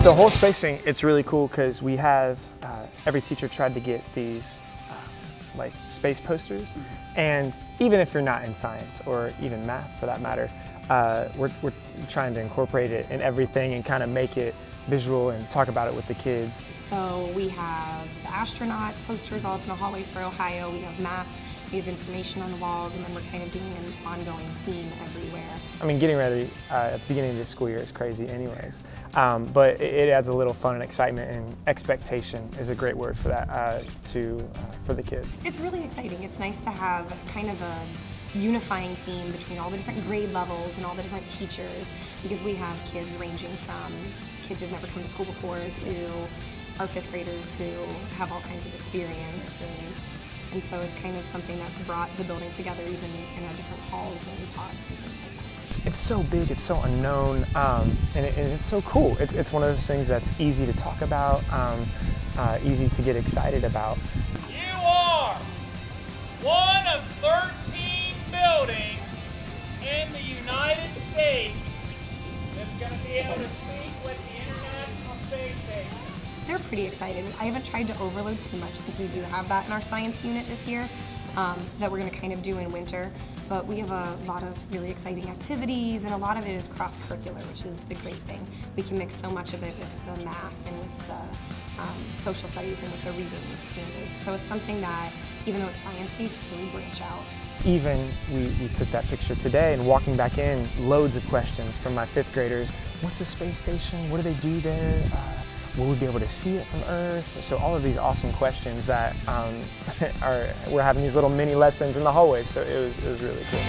The whole spacing, it's really cool because we have, uh, every teacher tried to get these uh, like space posters. And even if you're not in science or even math for that matter, uh, we're, we're trying to incorporate it in everything and kind of make it visual and talk about it with the kids. So we have the astronauts posters all up in the hallways for Ohio. We have maps, we have information on the walls, and then we're kind of doing an ongoing theme everywhere. I mean, getting ready uh, at the beginning of this school year is crazy anyways. Um, but it, it, adds a little fun and excitement and expectation is a great word for that uh, to uh, for the kids. It's really exciting. It's nice to have kind of a unifying theme between all the different grade levels and all the different teachers because we have kids ranging from kids who've never come to school before to our fifth graders who have all kinds of experience and and so it's kind of something that's brought the building together even in our different halls and pods and things like that. It's, it's so big, it's so unknown, um, and, it, and, it's so cool. It's, it's one of those things that's easy to talk about, um, uh, easy to get excited about. You are one of 13 buildings in the United States that's going to be able to speak with the International Space Station. They're pretty excited. I haven't tried to overload too much since we do have that in our science unit this year um, that we're going to kind of do in winter but we have a lot of really exciting activities and a lot of it is cross-curricular, which is the great thing. We can mix so much of it with the math and with the um, social studies and with the reading standards. So it's something that, even though it's sciencey, you can really branch out. Even we, we took that picture today and walking back in, loads of questions from my fifth graders. What's a space station? What do they do there? Uh, will we be able to see it from Earth? So all of these awesome questions that um, are, we're having these little mini lessons in the hallways. So it was, it was really cool.